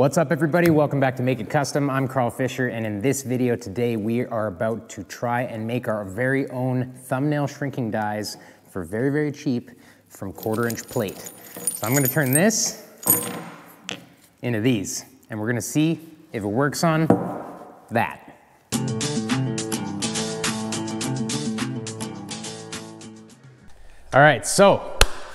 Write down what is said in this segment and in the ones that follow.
What's up everybody? Welcome back to Make It Kustom. I'm Carl Fisher and in this video today we are about to try and make our very own thumbnail shrinking dies for very, very cheap from quarter inch plate. So I'm gonna turn this into these and we're gonna see if it works on that. All right, so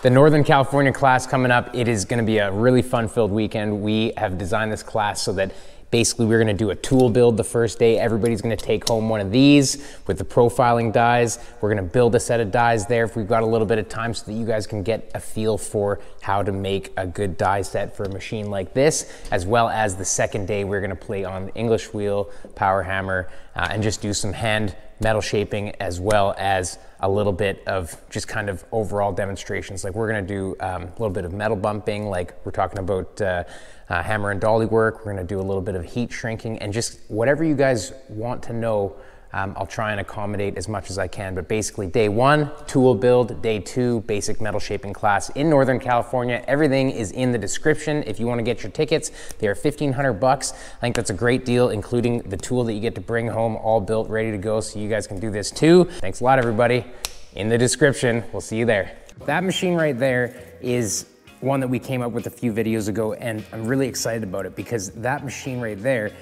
the Northern California class coming up, it is gonna be a really fun filled weekend. We have designed this class so that basically we're gonna do a tool build the first day. Everybody's gonna take home one of these with the profiling dies. We're gonna build a set of dies there if we've got a little bit of time so that you guys can get a feel for how to make a good die set for a machine like this, as well as the second day we're gonna play on English wheel, power hammer, uh, and just do some hand metal shaping as well as a little bit of just kind of overall demonstrations. Like we're gonna do um, a little bit of metal bumping, like we're talking about uh, uh, hammer and dolly work. We're gonna do a little bit of heat shrinking and just whatever you guys want to know um, I'll try and accommodate as much as I can, but basically day one, tool build, day two, basic metal shaping class in Northern California. Everything is in the description. If you wanna get your tickets, they are 1500 bucks. I think that's a great deal, including the tool that you get to bring home, all built, ready to go, so you guys can do this too. Thanks a lot, everybody. In the description, we'll see you there. That machine right there is one that we came up with a few videos ago, and I'm really excited about it because that machine right there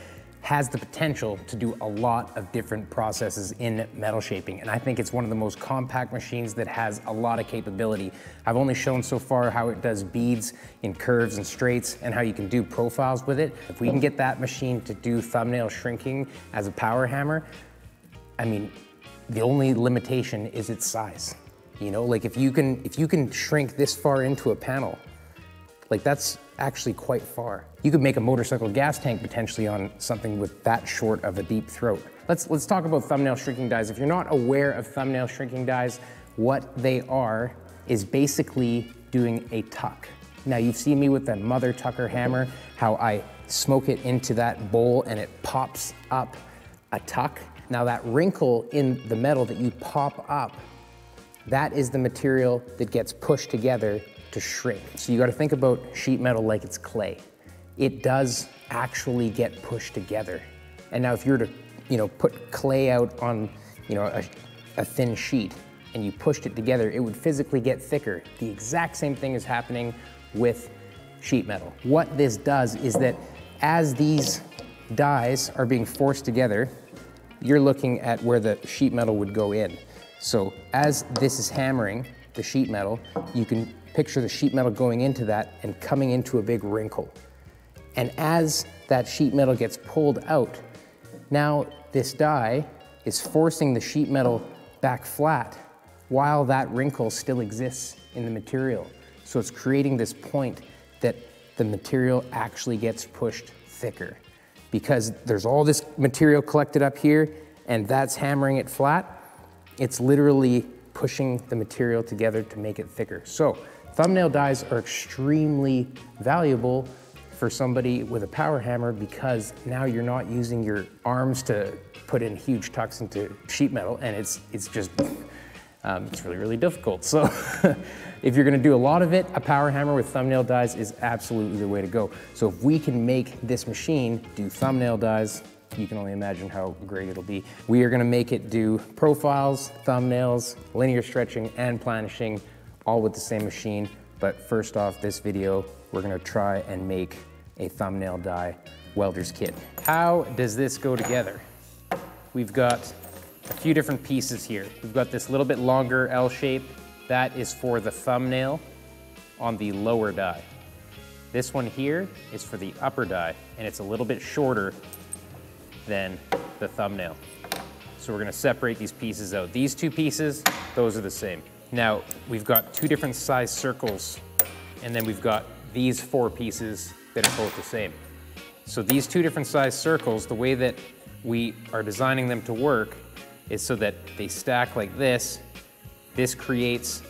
has the potential to do a lot of different processes in metal shaping. And I think it's one of the most compact machines that has a lot of capability. I've only shown so far how it does beads in curves and straights and how you can do profiles with it. If we can get that machine to do thumbnail shrinking as a power hammer, I mean, the only limitation is its size. You know, like if you can, if you can shrink this far into a panel, like that's actually quite far. You could make a motorcycle gas tank potentially on something with that short of a deep throat. Let's, let's talk about thumbnail shrinking dies. If you're not aware of thumbnail shrinking dies, what they are is basically doing a tuck. Now you've seen me with the mother tucker hammer, how I smoke it into that bowl and it pops up a tuck. Now that wrinkle in the metal that you pop up, that is the material that gets pushed together to shrink. So you gotta think about sheet metal like it's clay. It does actually get pushed together. And now if you were to, you know, put clay out on, you know, a, a thin sheet and you pushed it together, it would physically get thicker. The exact same thing is happening with sheet metal. What this does is that as these dies are being forced together, you're looking at where the sheet metal would go in. So as this is hammering the sheet metal, you can picture the sheet metal going into that and coming into a big wrinkle. And as that sheet metal gets pulled out, now this die is forcing the sheet metal back flat while that wrinkle still exists in the material. So it's creating this point that the material actually gets pushed thicker because there's all this material collected up here and that's hammering it flat. It's literally pushing the material together to make it thicker. So Thumbnail dies are extremely valuable for somebody with a power hammer because now you're not using your arms to put in huge tucks into sheet metal and it's, it's just, um, it's really, really difficult. So if you're gonna do a lot of it, a power hammer with thumbnail dies is absolutely the way to go. So if we can make this machine do thumbnail dies, you can only imagine how great it'll be. We are gonna make it do profiles, thumbnails, linear stretching, and planishing all with the same machine. But first off, this video, we're gonna try and make a thumbnail die welder's kit. How does this go together? We've got a few different pieces here. We've got this little bit longer L shape. That is for the thumbnail on the lower die. This one here is for the upper die, and it's a little bit shorter than the thumbnail. So we're gonna separate these pieces out. These two pieces, those are the same. Now, we've got two different size circles, and then we've got these four pieces that are both the same. So these two different size circles, the way that we are designing them to work is so that they stack like this. This creates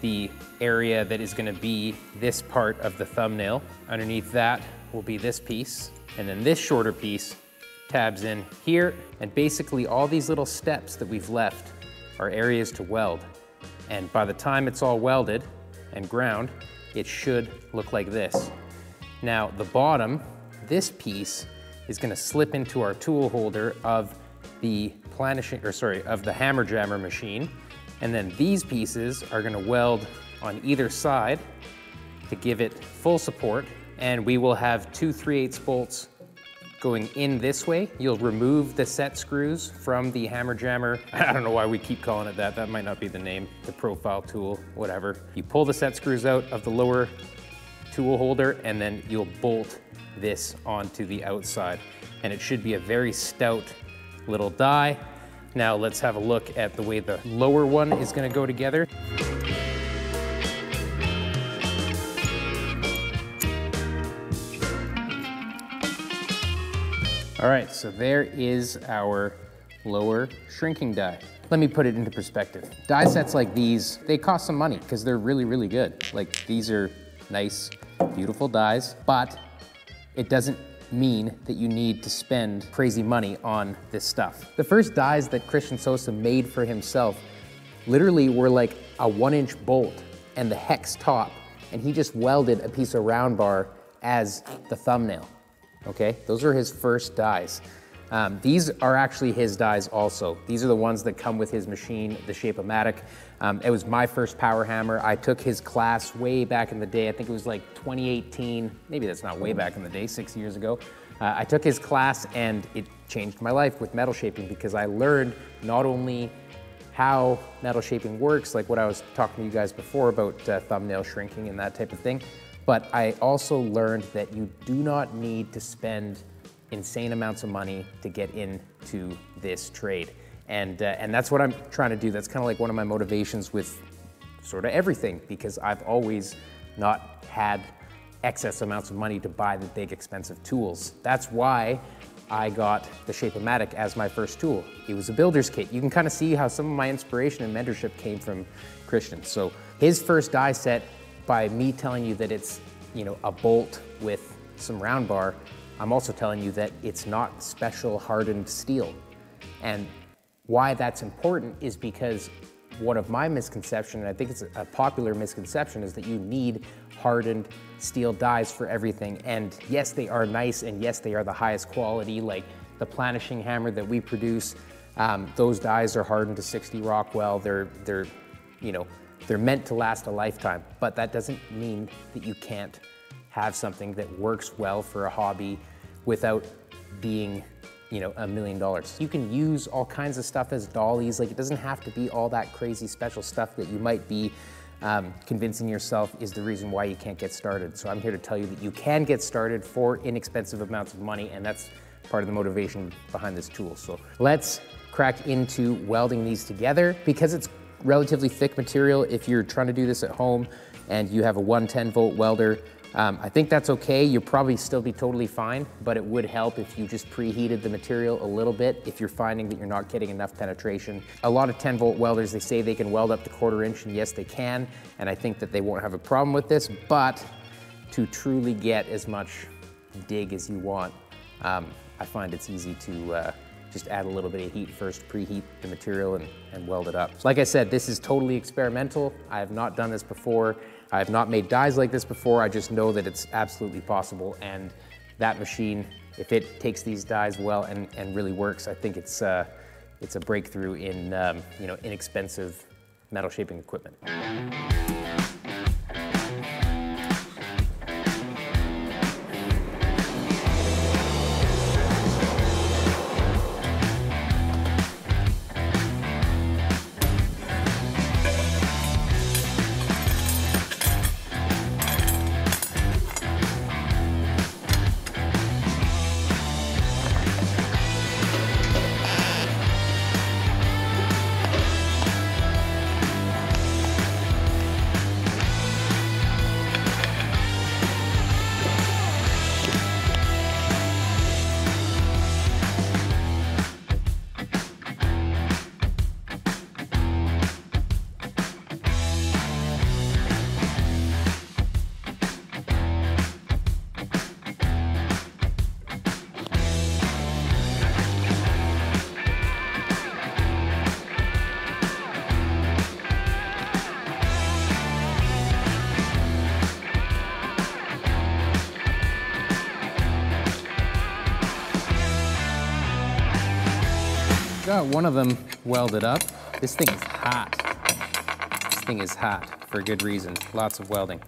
the area that is gonna be this part of the thumbnail. Underneath that will be this piece, and then this shorter piece tabs in here, and basically all these little steps that we've left are areas to weld. And by the time it's all welded and ground, it should look like this. Now the bottom, this piece is gonna slip into our tool holder of the planishing, or sorry, of the hammer jammer machine. And then these pieces are gonna weld on either side to give it full support. And we will have two 3 8 bolts going in this way. You'll remove the set screws from the hammer jammer. I don't know why we keep calling it that. That might not be the name, the profile tool, whatever. You pull the set screws out of the lower tool holder and then you'll bolt this onto the outside. And it should be a very stout little die. Now let's have a look at the way the lower one is gonna go together. All right, so there is our lower shrinking die. Let me put it into perspective. Die sets like these, they cost some money because they're really, really good. Like these are nice, beautiful dies, but it doesn't mean that you need to spend crazy money on this stuff. The first dies that Christian Sosa made for himself literally were like a one inch bolt and the hex top, and he just welded a piece of round bar as the thumbnail okay? Those are his first dies. Um, these are actually his dies also. These are the ones that come with his machine, the Shape-O-Matic. Um, it was my first power hammer. I took his class way back in the day. I think it was like 2018. Maybe that's not way back in the day, six years ago. Uh, I took his class and it changed my life with metal shaping because I learned not only how metal shaping works, like what I was talking to you guys before about uh, thumbnail shrinking and that type of thing, but I also learned that you do not need to spend insane amounts of money to get into this trade. And, uh, and that's what I'm trying to do. That's kind of like one of my motivations with sort of everything because I've always not had excess amounts of money to buy the big expensive tools. That's why I got the Shape-O-Matic as my first tool. It was a builder's kit. You can kind of see how some of my inspiration and mentorship came from Christian. So his first die set by me telling you that it's, you know, a bolt with some round bar, I'm also telling you that it's not special hardened steel. And why that's important is because one of my misconceptions, and I think it's a popular misconception, is that you need hardened steel dies for everything. And yes, they are nice, and yes, they are the highest quality, like the planishing hammer that we produce. Um, those dies are hardened to 60 Rockwell. They're, they're, you know, they're meant to last a lifetime, but that doesn't mean that you can't have something that works well for a hobby without being you know, a million dollars. You can use all kinds of stuff as dollies. Like it doesn't have to be all that crazy special stuff that you might be um, convincing yourself is the reason why you can't get started. So I'm here to tell you that you can get started for inexpensive amounts of money and that's part of the motivation behind this tool. So let's crack into welding these together because it's relatively thick material if you're trying to do this at home and you have a 110 volt welder. Um, I think that's okay. You'll probably still be totally fine, but it would help if you just preheated the material a little bit if you're finding that you're not getting enough penetration. A lot of 10 volt welders, they say they can weld up to quarter inch, and yes, they can, and I think that they won't have a problem with this, but to truly get as much dig as you want, um, I find it's easy to uh, just add a little bit of heat first, preheat the material and, and weld it up. Like I said, this is totally experimental. I have not done this before. I have not made dies like this before. I just know that it's absolutely possible. And that machine, if it takes these dies well and, and really works, I think it's, uh, it's a breakthrough in um, you know, inexpensive metal shaping equipment. Got one of them welded up. This thing is hot. This thing is hot for a good reason. Lots of welding.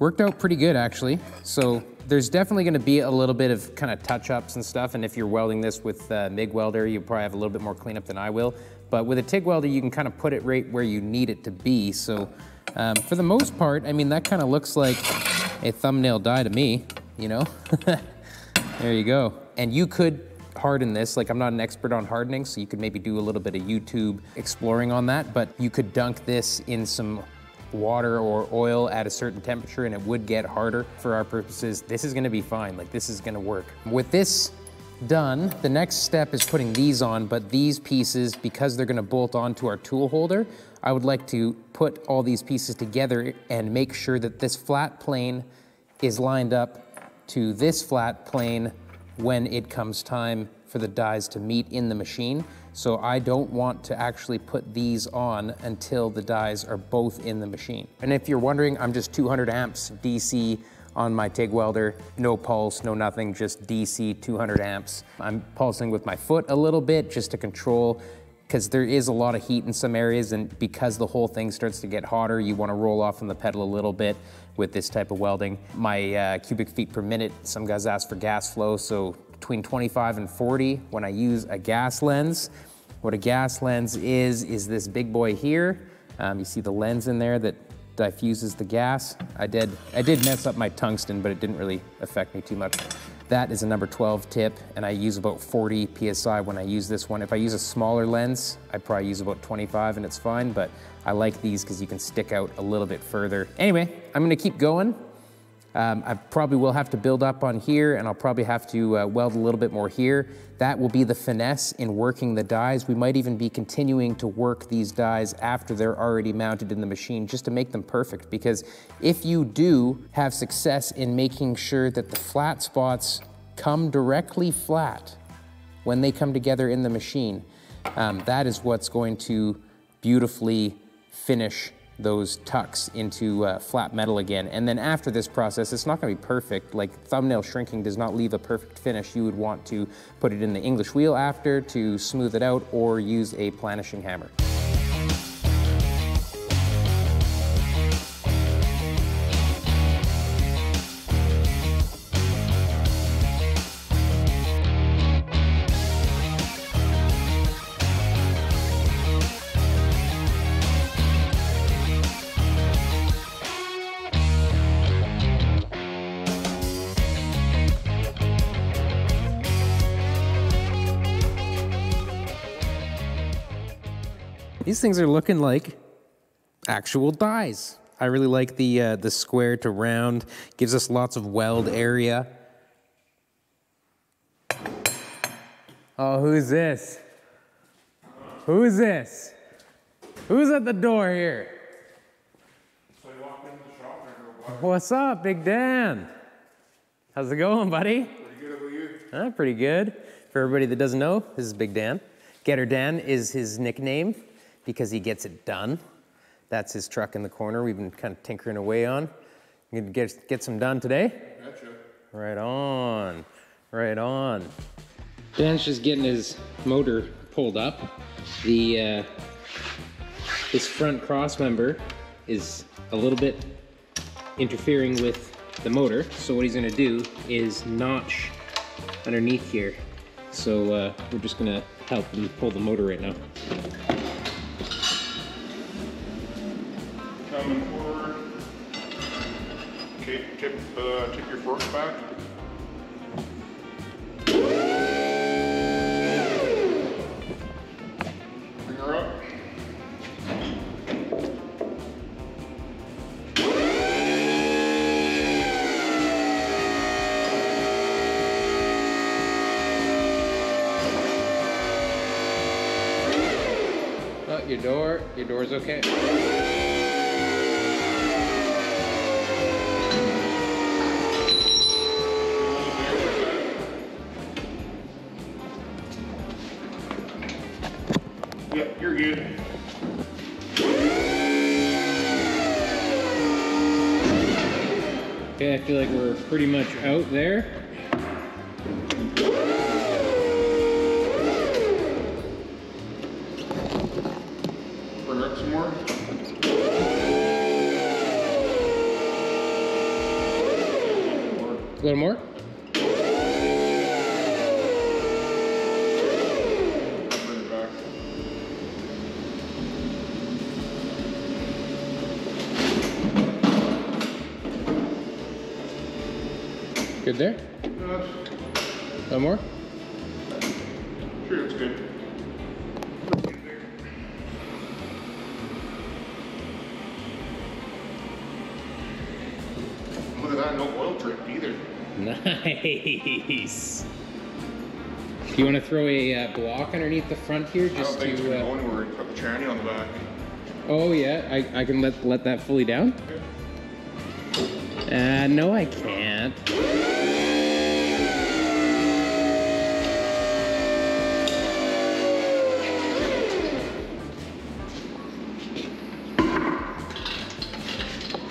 Worked out pretty good actually. So there's definitely gonna be a little bit of kind of touch-ups and stuff. And if you're welding this with a MIG welder, you probably have a little bit more cleanup than I will. But with a TIG welder, you can kind of put it right where you need it to be. So um, for the most part, I mean, that kind of looks like a thumbnail die to me, you know? there you go. And you could harden this. Like I'm not an expert on hardening, so you could maybe do a little bit of YouTube exploring on that, but you could dunk this in some water or oil at a certain temperature and it would get harder. For our purposes, this is gonna be fine. Like this is gonna work. With this done, the next step is putting these on, but these pieces, because they're gonna bolt onto our tool holder, I would like to put all these pieces together and make sure that this flat plane is lined up to this flat plane when it comes time for the dies to meet in the machine. So I don't want to actually put these on until the dies are both in the machine. And if you're wondering, I'm just 200 amps DC on my TIG welder, no pulse, no nothing, just DC 200 amps. I'm pulsing with my foot a little bit just to control because there is a lot of heat in some areas and because the whole thing starts to get hotter, you wanna roll off on the pedal a little bit with this type of welding. My uh, cubic feet per minute, some guys ask for gas flow, so between 25 and 40 when I use a gas lens. What a gas lens is, is this big boy here. Um, you see the lens in there that diffuses the gas. I did, I did mess up my tungsten, but it didn't really affect me too much. That is a number 12 tip, and I use about 40 PSI when I use this one. If I use a smaller lens, I probably use about 25 and it's fine, but I like these because you can stick out a little bit further. Anyway, I'm gonna keep going. Um, I probably will have to build up on here and I'll probably have to uh, weld a little bit more here. That will be the finesse in working the dies. We might even be continuing to work these dies after they're already mounted in the machine just to make them perfect because if you do have success in making sure that the flat spots come directly flat when they come together in the machine, um, that is what's going to beautifully finish those tucks into uh, flat metal again. And then after this process, it's not gonna be perfect. Like thumbnail shrinking does not leave a perfect finish. You would want to put it in the English wheel after to smooth it out or use a planishing hammer. These things are looking like actual dies. I really like the, uh, the square to round, gives us lots of weld area. Oh, who's this? Who's this? Who's at the door here? So I walked into the shop and I What's up, Big Dan? How's it going, buddy? pretty good about you. Pretty good. For everybody that doesn't know, this is Big Dan. Getter Dan is his nickname because he gets it done. That's his truck in the corner we've been kind of tinkering away on. You gonna get, get some done today? Gotcha. Right on, right on. Dan's just getting his motor pulled up. The uh, this front cross member is a little bit interfering with the motor. So what he's gonna do is notch underneath here. So uh, we're just gonna help him pull the motor right now. Coming forward. Okay, tip, uh, tip your forks back. Bring her up. Oh, your door, your door's okay. good. Okay, I feel like we're pretty much out there. Bring up some more. A little more? Little more. Sure, that's good. Look at that, no oil drip either. Nice. Do you want to throw a uh, block underneath the front here I don't just think it's to? gonna Uh, anywhere. Put the tranny on the back. oh yeah, I, I can let let that fully down. Uh, no, I can't.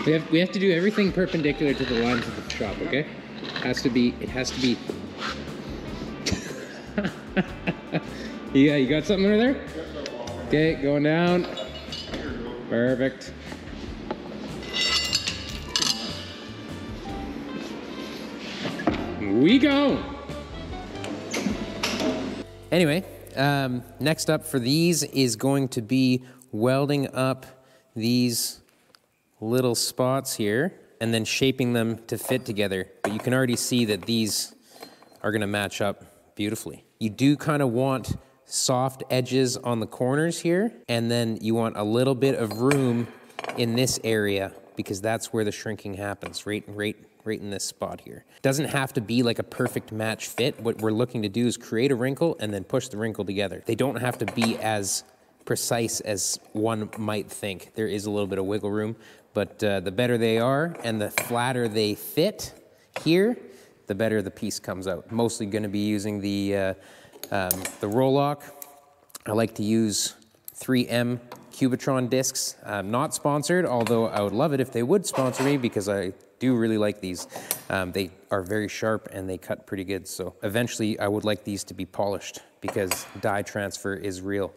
We have we have to do everything perpendicular to the lines of the shop, okay? Has to be it has to be Yeah, you got something under there? Okay, going down. Perfect. We go. Anyway, um, next up for these is going to be welding up these little spots here and then shaping them to fit together. But you can already see that these are going to match up beautifully. You do kind of want soft edges on the corners here, and then you want a little bit of room in this area because that's where the shrinking happens, right, right, right in this spot here. Doesn't have to be like a perfect match fit. What we're looking to do is create a wrinkle and then push the wrinkle together. They don't have to be as precise as one might think. There is a little bit of wiggle room, but uh, the better they are and the flatter they fit here, the better the piece comes out. Mostly going to be using the uh, um, the Roloc. I like to use 3M Cubitron discs. Not sponsored, although I would love it if they would sponsor me because I do really like these. Um, they are very sharp and they cut pretty good. So eventually, I would like these to be polished because die transfer is real.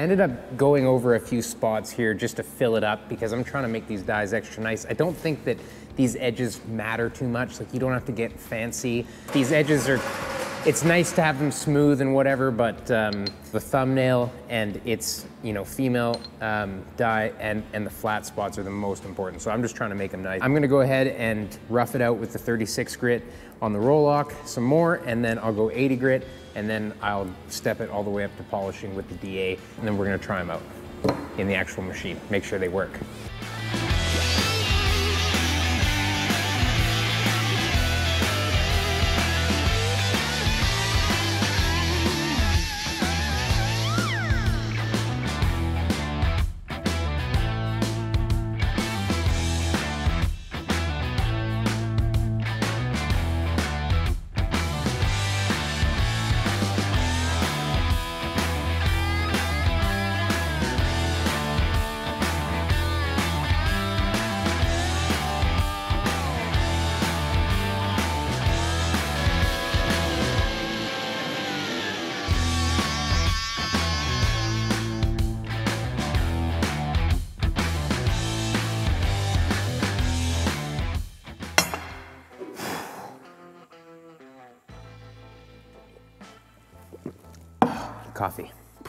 I ended up going over a few spots here just to fill it up because I'm trying to make these dies extra nice. I don't think that these edges matter too much. Like you don't have to get fancy. These edges are, it's nice to have them smooth and whatever, but um, the thumbnail and its, you know, female um, die and, and the flat spots are the most important. So I'm just trying to make them nice. I'm gonna go ahead and rough it out with the 36 grit on the Roloc some more, and then I'll go 80 grit, and then I'll step it all the way up to polishing with the DA, and then we're gonna try them out in the actual machine, make sure they work.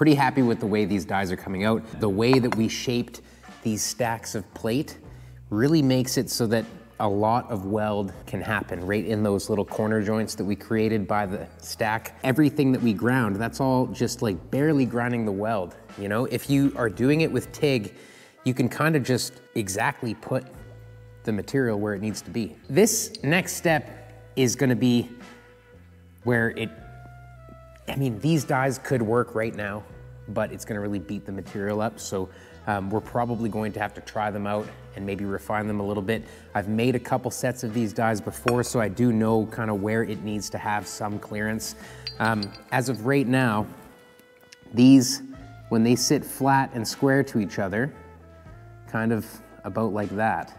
Pretty happy with the way these dies are coming out. The way that we shaped these stacks of plate really makes it so that a lot of weld can happen right in those little corner joints that we created by the stack. Everything that we ground, that's all just like barely grinding the weld. You know, if you are doing it with TIG, you can kind of just exactly put the material where it needs to be. This next step is gonna be where it, I mean, these dies could work right now, but it's gonna really beat the material up. So um, we're probably going to have to try them out and maybe refine them a little bit. I've made a couple sets of these dies before, so I do know kind of where it needs to have some clearance. Um, as of right now, these, when they sit flat and square to each other, kind of about like that,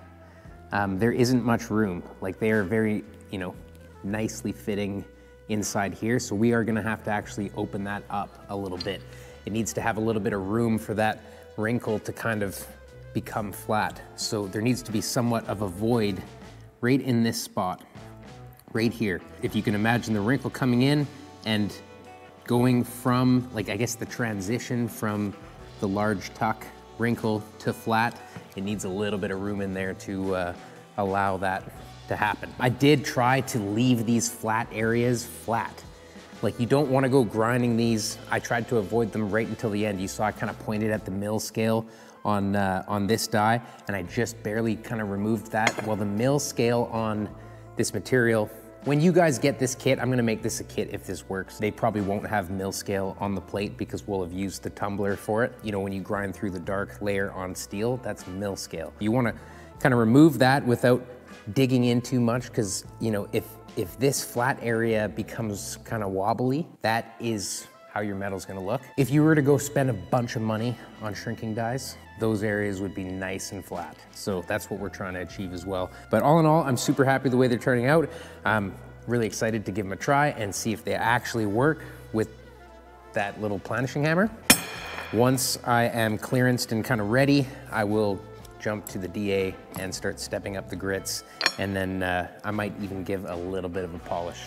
um, there isn't much room. Like they are very, you know, nicely fitting inside here. So we are gonna have to actually open that up a little bit. It needs to have a little bit of room for that wrinkle to kind of become flat. So there needs to be somewhat of a void right in this spot, right here. If you can imagine the wrinkle coming in and going from, like I guess the transition from the large tuck wrinkle to flat, it needs a little bit of room in there to uh, allow that to happen. I did try to leave these flat areas flat. Like you don't wanna go grinding these. I tried to avoid them right until the end. You saw I kind of pointed at the mill scale on, uh, on this die, and I just barely kind of removed that. Well, the mill scale on this material, when you guys get this kit, I'm gonna make this a kit if this works. They probably won't have mill scale on the plate because we'll have used the tumbler for it. You know, when you grind through the dark layer on steel, that's mill scale. You wanna kind of remove that without digging in too much because, you know, if if this flat area becomes kind of wobbly, that is how your metal's gonna look. If you were to go spend a bunch of money on shrinking dies, those areas would be nice and flat. So that's what we're trying to achieve as well. But all in all, I'm super happy the way they're turning out. I'm really excited to give them a try and see if they actually work with that little planishing hammer. Once I am clearanced and kind of ready, I will jump to the DA and start stepping up the grits. And then uh, I might even give a little bit of a polish,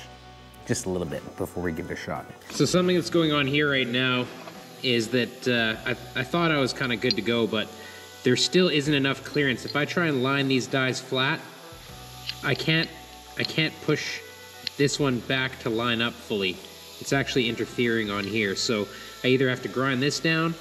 just a little bit before we give it a shot. So something that's going on here right now is that uh, I, I thought I was kind of good to go, but there still isn't enough clearance. If I try and line these dies flat, I can't, I can't push this one back to line up fully. It's actually interfering on here. So I either have to grind this down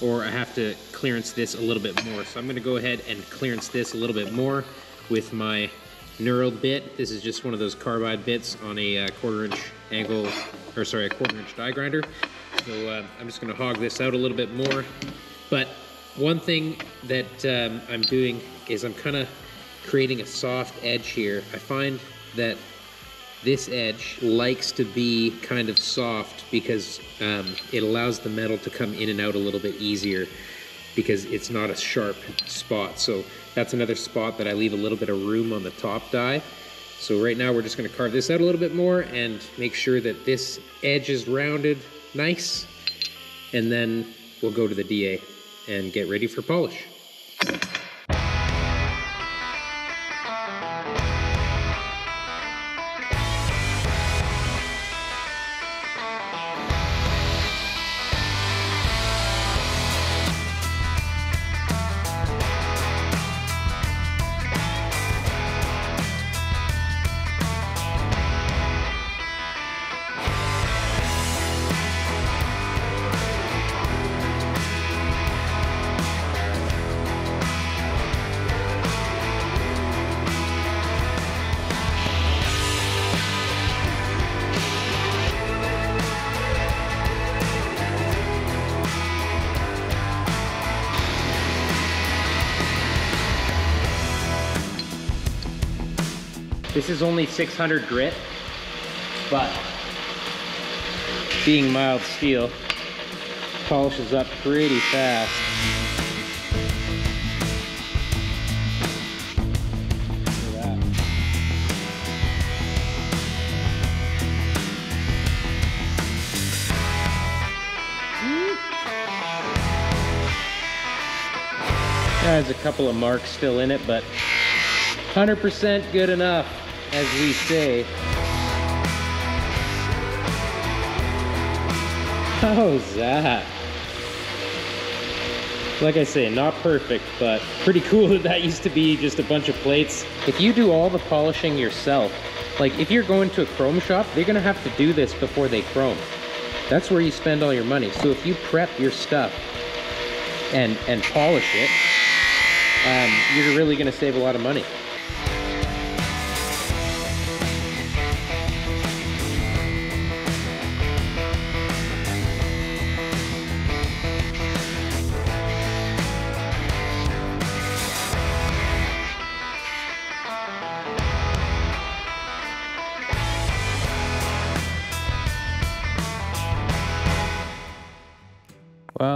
or I have to clearance this a little bit more. So I'm gonna go ahead and clearance this a little bit more with my knurled bit. This is just one of those carbide bits on a uh, quarter inch angle, or sorry, a quarter inch die grinder. So uh, I'm just gonna hog this out a little bit more. But one thing that um, I'm doing is I'm kind of creating a soft edge here. I find that this edge likes to be kind of soft because um, it allows the metal to come in and out a little bit easier because it's not a sharp spot. So that's another spot that I leave a little bit of room on the top die. So right now we're just gonna carve this out a little bit more and make sure that this edge is rounded nice. And then we'll go to the DA and get ready for polish. Is only 600 grit, but being mild steel, polishes up pretty fast. There's a couple of marks still in it, but 100% good enough, as we say. How's that? Like I say, not perfect, but pretty cool that that used to be just a bunch of plates. If you do all the polishing yourself, like if you're going to a chrome shop, they're gonna have to do this before they chrome. That's where you spend all your money. So if you prep your stuff and and polish it, um, you're really gonna save a lot of money.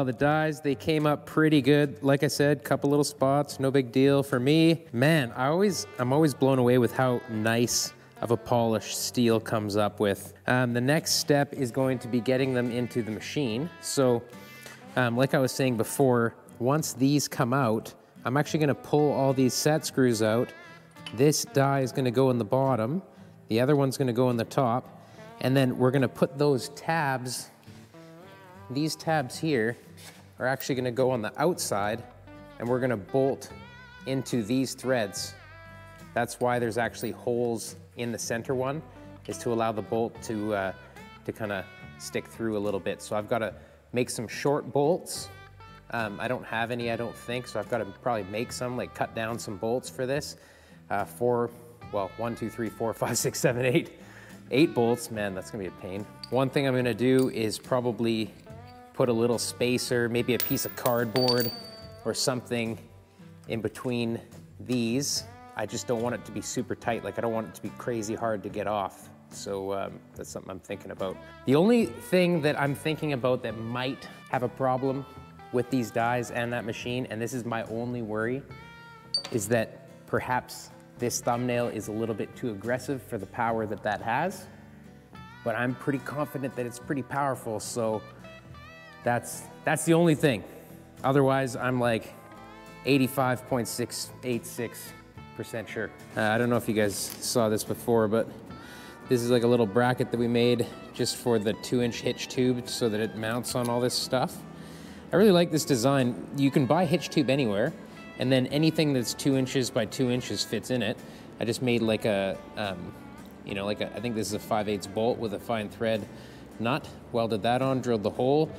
The dies, they came up pretty good. Like I said, a couple little spots, no big deal for me. Man, I always, I'm always blown away with how nice of a polish steel comes up with. Um, the next step is going to be getting them into the machine. So, um, like I was saying before, once these come out, I'm actually gonna pull all these set screws out. This die is gonna go in the bottom. The other one's gonna go in the top. And then we're gonna put those tabs these tabs here are actually gonna go on the outside and we're gonna bolt into these threads. That's why there's actually holes in the center one, is to allow the bolt to, uh, to kind of stick through a little bit. So I've gotta make some short bolts. Um, I don't have any, I don't think, so I've gotta probably make some, like cut down some bolts for this. Uh, four, well, one, two, three, four, five, six, seven, eight. Eight bolts, man, that's gonna be a pain. One thing I'm gonna do is probably put a little spacer, maybe a piece of cardboard or something in between these. I just don't want it to be super tight. Like I don't want it to be crazy hard to get off. So um, that's something I'm thinking about. The only thing that I'm thinking about that might have a problem with these dies and that machine, and this is my only worry, is that perhaps this thumbnail is a little bit too aggressive for the power that that has. But I'm pretty confident that it's pretty powerful, so that's, that's the only thing. Otherwise, I'm like 85.686% sure. Uh, I don't know if you guys saw this before, but this is like a little bracket that we made just for the two inch hitch tube so that it mounts on all this stuff. I really like this design. You can buy hitch tube anywhere, and then anything that's two inches by two inches fits in it. I just made like a, um, you know, like a, I think this is a 5 8 bolt with a fine thread nut, welded that on, drilled the hole.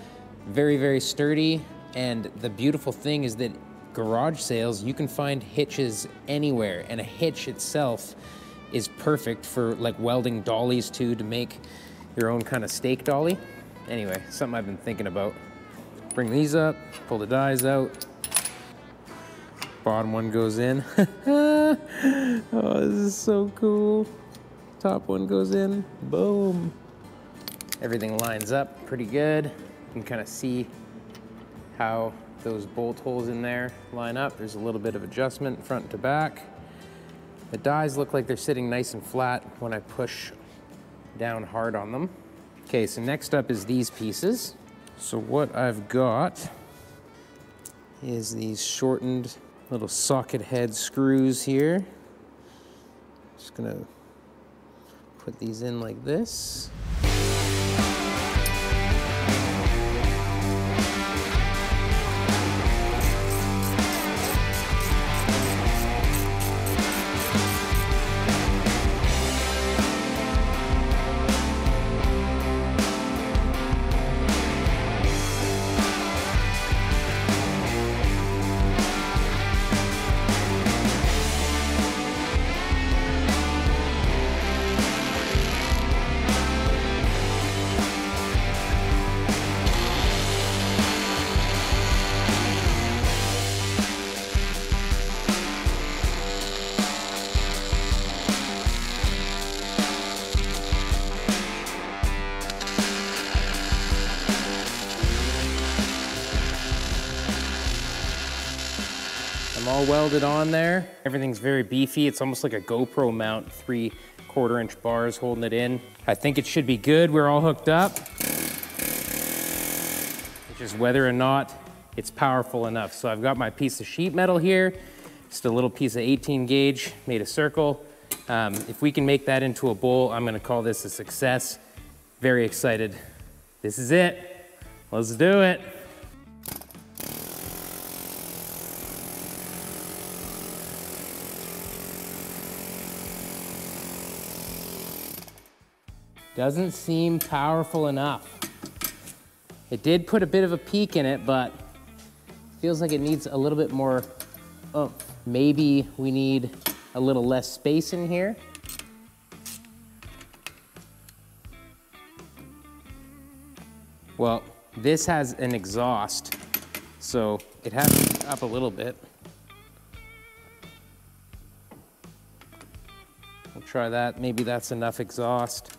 Very, very sturdy. And the beautiful thing is that garage sales, you can find hitches anywhere, and a hitch itself is perfect for like welding dollies too to make your own kind of stake dolly. Anyway, something I've been thinking about. Bring these up, pull the dies out. Bottom one goes in. oh, this is so cool. Top one goes in, boom. Everything lines up pretty good. Can kind of see how those bolt holes in there line up. There's a little bit of adjustment front to back. The dies look like they're sitting nice and flat when I push down hard on them. Okay, so next up is these pieces. So what I've got is these shortened little socket head screws here. Just gonna put these in like this. Welded on there. Everything's very beefy. It's almost like a GoPro mount, three quarter inch bars holding it in. I think it should be good. We're all hooked up. It's just whether or not it's powerful enough. So I've got my piece of sheet metal here, just a little piece of 18 gauge, made a circle. Um, if we can make that into a bowl, I'm gonna call this a success. Very excited. This is it. Let's do it. Doesn't seem powerful enough. It did put a bit of a peak in it, but feels like it needs a little bit more oomph. Maybe we need a little less space in here. Well, this has an exhaust, so it has to up a little bit. We'll try that. Maybe that's enough exhaust.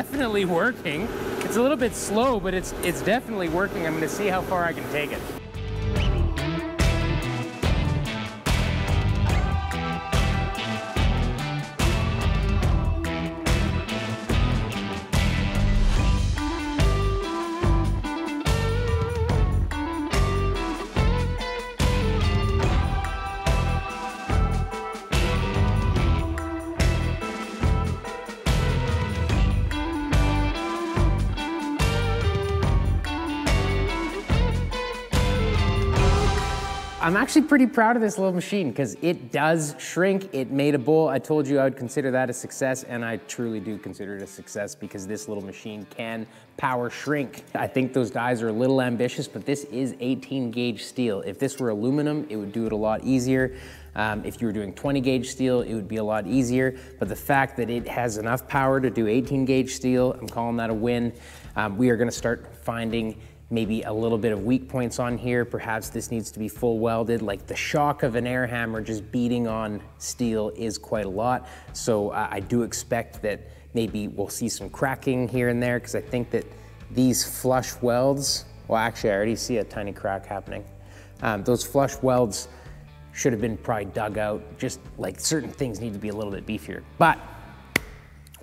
Definitely working. It's a little bit slow, but it's it's definitely working. I'm gonna see how far I can take it. I'm actually pretty proud of this little machine because it does shrink. It made a bowl. I told you I would consider that a success, and I truly do consider it a success because this little machine can power shrink. I think those dies are a little ambitious, but this is 18 gauge steel. If this were aluminum, it would do it a lot easier. Um, if you were doing 20 gauge steel, it would be a lot easier. But the fact that it has enough power to do 18 gauge steel, I'm calling that a win. Um, we are gonna start finding maybe a little bit of weak points on here. Perhaps this needs to be full welded. Like the shock of an air hammer just beating on steel is quite a lot. So uh, I do expect that maybe we'll see some cracking here and there because I think that these flush welds, well actually I already see a tiny crack happening. Um, those flush welds should have been probably dug out. Just like certain things need to be a little bit beefier. But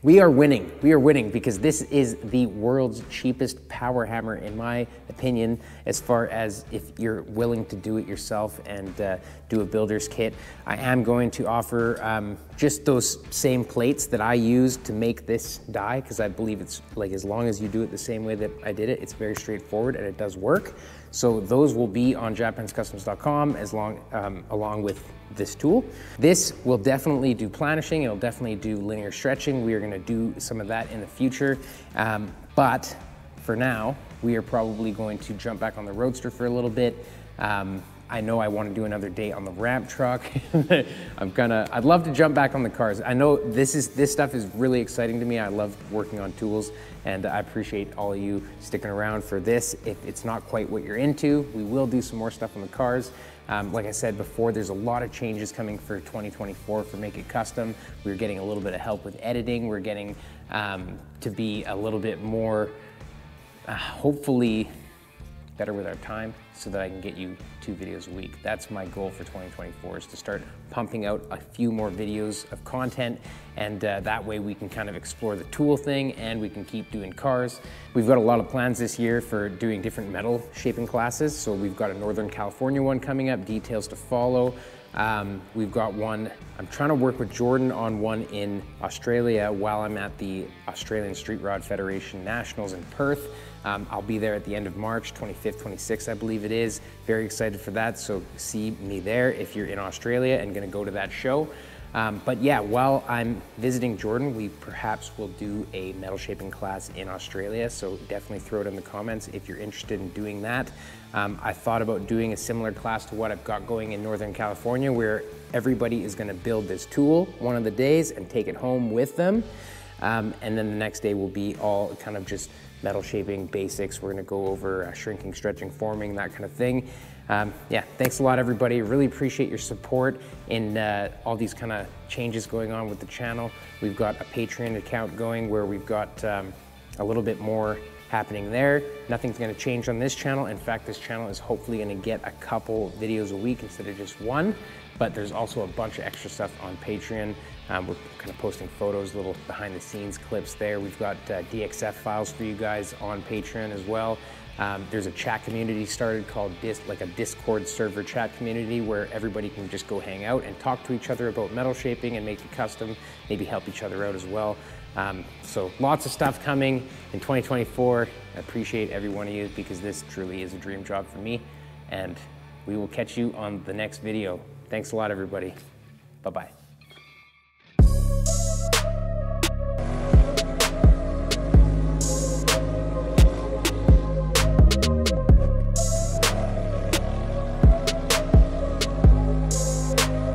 we are winning. We are winning because this is the world's cheapest power hammer, in my opinion, as far as if you're willing to do it yourself and uh, do a builder's kit. I am going to offer um, just those same plates that I used to make this die because I believe it's like as long as you do it the same way that I did it, it's very straightforward and it does work. So those will be on japhandskustoms.com as long, um, along with this tool. This will definitely do planishing. It'll definitely do linear stretching. We are gonna do some of that in the future. Um, but for now, we are probably going to jump back on the Roadster for a little bit. Um, I know I want to do another day on the ramp truck. I'm gonna, I'd love to jump back on the cars. I know this is, this stuff is really exciting to me. I love working on tools and I appreciate all of you sticking around for this. If it's not quite what you're into, we will do some more stuff on the cars. Um, like I said before, there's a lot of changes coming for 2024 for Make It Kustom. We're getting a little bit of help with editing. We're getting um, to be a little bit more, uh, hopefully, better with our time so that I can get you two videos a week. That's my goal for 2024 is to start pumping out a few more videos of content and uh, that way we can kind of explore the tool thing and we can keep doing cars. We've got a lot of plans this year for doing different metal shaping classes. So we've got a Northern California one coming up, details to follow. Um, we've got one, I'm trying to work with Jordan on one in Australia while I'm at the Australian Street Rod Federation Nationals in Perth. Um, I'll be there at the end of March, 25th, 26th, I believe it is. Very excited for that, so see me there if you're in Australia and gonna go to that show. Um, but yeah, while I'm visiting Jordan, we perhaps will do a metal shaping class in Australia. So definitely throw it in the comments if you're interested in doing that. Um, I thought about doing a similar class to what I've got going in Northern California where everybody is gonna build this tool one of the days and take it home with them. Um, and then the next day will be all kind of just metal shaping basics. We're gonna go over uh, shrinking, stretching, forming, that kind of thing. um, yeah, thanks a lot, everybody. Really appreciate your support in uh, all these kind of changes going on with the channel. We've got a Patreon account going where we've got um, a little bit more happening there. Nothing's gonna change on this channel. In fact, this channel is hopefully gonna get a couple videos a week instead of just one, but there's also a bunch of extra stuff on Patreon. Um, we're kind of posting photos, little behind the scenes clips there. We've got uh, DXF files for you guys on Patreon as well. Um, there's a chat community started called Dis, like a Discord server chat community where everybody can just go hang out and talk to each other about metal shaping and Make It Kustom, maybe help each other out as well. Um, so lots of stuff coming in 2024. I appreciate every one of you because this truly is a dream job for me. And we will catch you on the next video. Thanks a lot, everybody. Bye-bye.